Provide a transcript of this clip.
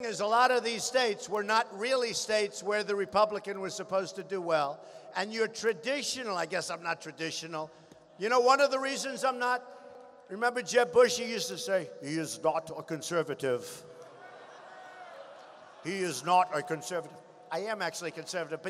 is a lot of these states were not really states where the Republican was supposed to do well. And you're traditional. I guess I'm not traditional. You know, one of the reasons I'm not, remember Jeb Bush, he used to say, he is not a conservative. He is not a conservative. I am actually conservative, but